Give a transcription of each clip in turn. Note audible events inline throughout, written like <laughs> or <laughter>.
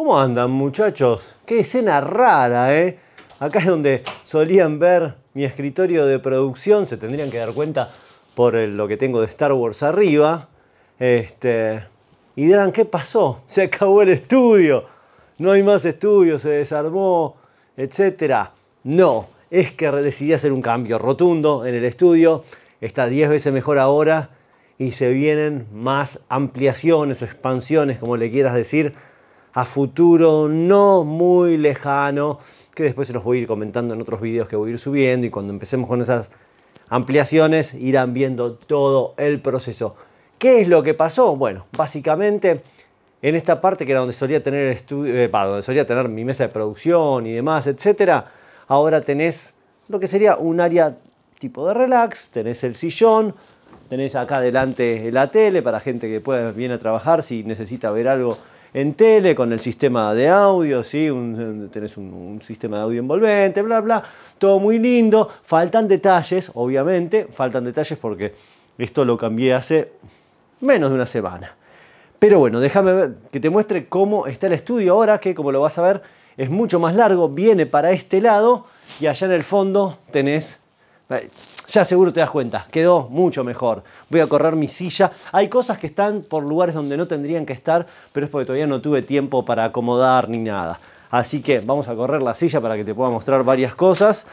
¿Cómo andan muchachos? Qué escena rara, ¿eh? Acá es donde solían ver mi escritorio de producción, se tendrían que dar cuenta por lo que tengo de Star Wars arriba. Este, y dirán, ¿qué pasó? Se acabó el estudio, no hay más estudio, se desarmó, etc. No, es que decidí hacer un cambio rotundo en el estudio, está 10 veces mejor ahora y se vienen más ampliaciones o expansiones, como le quieras decir, a futuro no muy lejano, que después se los voy a ir comentando en otros vídeos que voy a ir subiendo y cuando empecemos con esas ampliaciones irán viendo todo el proceso. ¿Qué es lo que pasó? Bueno, básicamente en esta parte que era donde solía tener el estudio, eh, donde solía tener mi mesa de producción y demás, etcétera, ahora tenés lo que sería un área tipo de relax, tenés el sillón, tenés acá adelante la tele para gente que pueda viene a trabajar si necesita ver algo en tele con el sistema de audio, ¿sí? tenés un, sistema de audio envolvente, bla, bla, todo muy lindo. Faltan detalles, obviamente, faltan detalles porque esto lo cambié hace menos de una semana. Pero bueno, déjame que te muestre cómo está el estudio ahora, que como lo vas a ver es mucho más largo, viene para este lado y allá en el fondo tenés ya seguro te das cuenta, quedó mucho mejor. Voy a correr mi silla. Hay cosas que están por lugares donde no tendrían que estar, pero es porque todavía no tuve tiempo para acomodar ni nada. Así que vamos a correr la silla para que te pueda mostrar varias cosas.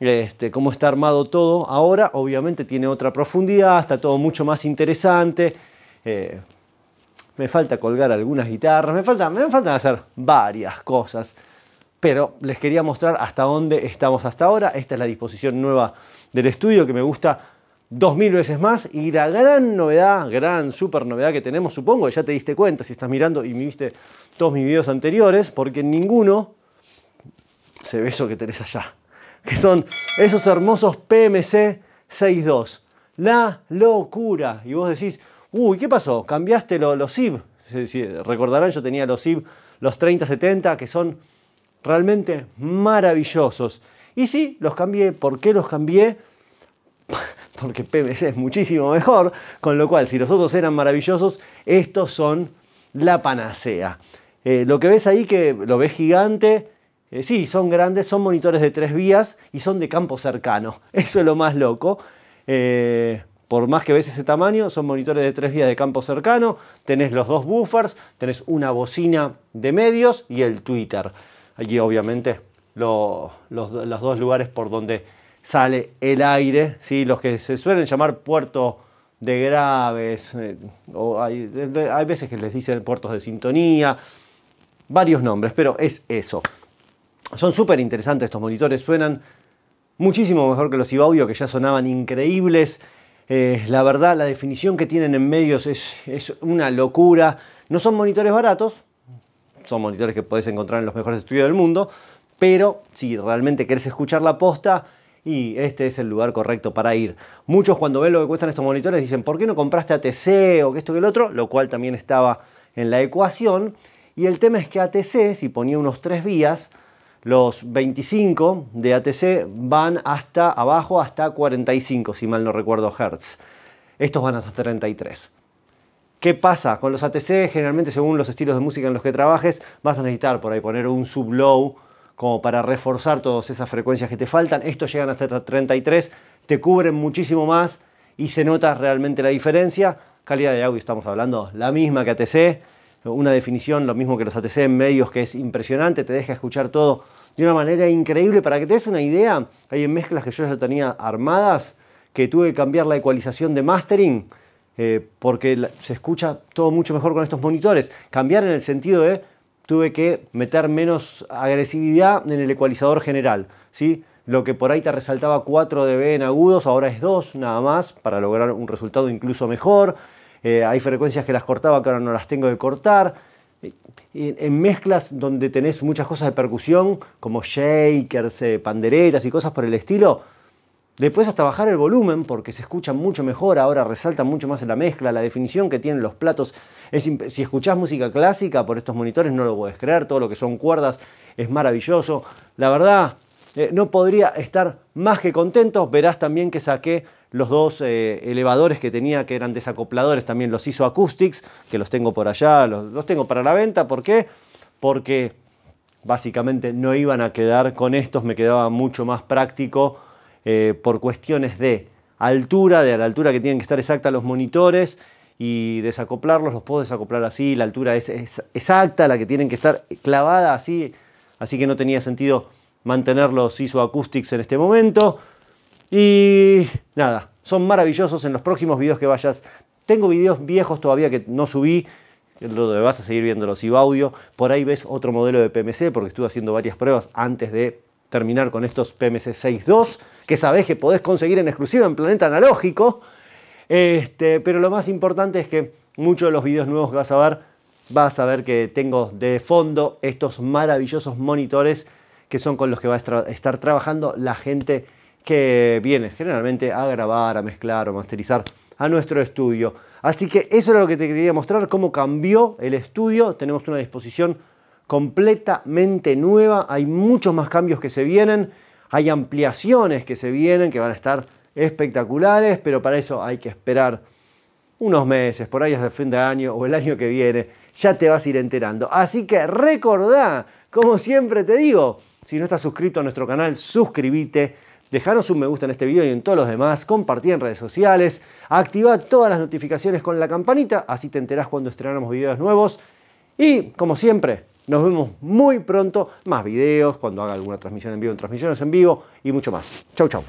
Este, cómo está armado todo ahora, obviamente tiene otra profundidad, está todo mucho más interesante. Eh, me falta colgar algunas guitarras, me falta, me faltan hacer varias cosas pero les quería mostrar hasta dónde estamos hasta ahora. Esta es la disposición nueva del estudio que me gusta dos mil veces más y la gran novedad, gran super novedad que tenemos, supongo ya te diste cuenta si estás mirando y viste todos mis videos anteriores, porque en ninguno se ve eso que tenés allá, que son esos hermosos PMC 6.2. La locura. Y vos decís, uy, ¿qué pasó? ¿Cambiaste los SIB? recordarán, yo tenía los SIB, los 3070, que son realmente maravillosos. Y sí, los cambié. ¿Por qué los cambié? <laughs> Porque PMC es muchísimo mejor, con lo cual si los otros eran maravillosos, estos son la panacea. Eh, lo que ves ahí, que lo ves gigante, eh, sí, son grandes, son monitores de tres vías y son de campo cercano. <laughs> Eso es lo más loco. Eh, por más que ves ese tamaño, son monitores de tres vías de campo cercano, tenés los dos buffers, tenés una bocina de medios y el Twitter. Allí obviamente los, dos lugares por donde sale el aire, ¿sí? los que se suelen llamar puertos de graves, eh, o hay, hay, veces que les dicen puertos de sintonía, varios nombres, pero es eso. Son súper interesantes estos monitores, suenan muchísimo mejor que los Ibaudio que ya sonaban increíbles. Eh, la verdad, la definición que tienen en medios es, es una locura. No son monitores baratos, son monitores que podés encontrar en los mejores estudios del mundo, pero si realmente querés escuchar la posta, y este es el lugar correcto para ir. Muchos cuando ven lo que cuestan estos monitores dicen, ¿por qué no compraste ATC o que esto que el otro? Lo cual también estaba en la ecuación. Y el tema es que ATC, si ponía unos tres vías, los 25 de ATC van hasta abajo, hasta 45, si mal no recuerdo, Hertz. Estos van hasta 33. ¿Qué pasa? Con los ATC, generalmente según los estilos de música en los que trabajes, vas a necesitar por ahí poner un sub-low como para reforzar todas esas frecuencias que te faltan. Estos llegan hasta 33, te cubren muchísimo más y se nota realmente la diferencia. Calidad de audio estamos hablando la misma que ATC, una definición lo mismo que los ATC en medios que es impresionante, te deja escuchar todo de una manera increíble. Para que te des una idea, hay mezclas que yo ya tenía armadas que tuve que cambiar la ecualización de mastering eh, porque se escucha todo mucho mejor con estos monitores. Cambiar en el sentido de tuve que meter menos agresividad en el ecualizador general. ¿sí? Lo que por ahí te resaltaba 4 dB en agudos, ahora es 2 nada más para lograr un resultado incluso mejor. Eh, hay frecuencias que las cortaba que ahora no las tengo que cortar. Eh, en mezclas donde tenés muchas cosas de percusión, como shakers, panderetas y cosas por el estilo, puedes hasta bajar el volumen porque se escucha mucho mejor, ahora resalta mucho más en la mezcla, la definición que tienen los platos. Es si escuchás música clásica por estos monitores no lo puedes creer, todo lo que son cuerdas es maravilloso. La verdad, eh, no podría estar más que contento. Verás también que saqué los dos eh, elevadores que tenía que eran desacopladores, también los hizo Acoustics, que los tengo por allá, los, los tengo para la venta. ¿Por qué? porque básicamente no iban a quedar con estos, me quedaba mucho más práctico eh, por cuestiones de altura, de la altura que tienen que estar exacta los monitores y desacoplarlos, los puedo desacoplar así, la altura es, exacta, la que tienen que estar clavada así, así que no tenía sentido mantener los Acoustics en este momento. Y nada, son maravillosos en los próximos videos que vayas. Tengo videos viejos todavía que no subí, lo vas a seguir viendo los Audio. Por ahí ves otro modelo de PMC porque estuve haciendo varias pruebas antes de terminar con estos PMC 6.2 que sabés que podés conseguir en exclusiva en Planeta Analógico. Este, pero lo más importante es que muchos de los videos nuevos que vas a ver, vas a ver que tengo de fondo estos maravillosos monitores que son con los que va a estar trabajando la gente que viene generalmente a grabar, a mezclar o masterizar a nuestro estudio. Así que eso era lo que te quería mostrar, cómo cambió el estudio. Tenemos una disposición completamente nueva, hay muchos más cambios que se vienen, hay ampliaciones que se vienen que van a estar espectaculares, pero para eso hay que esperar unos meses, por ahí hasta el fin de año o el año que viene, ya te vas a ir enterando. Así que recordá, como siempre te digo, si no estás suscrito a nuestro canal, suscríbete, dejaros un me gusta en este video y en todos los demás, compartí en redes sociales, activa todas las notificaciones con la campanita, así te enterás cuando estrenamos videos nuevos. Y como siempre, nos vemos muy pronto, más videos, cuando haga alguna transmisión en vivo, en transmisiones en vivo y mucho más. Chau, chau.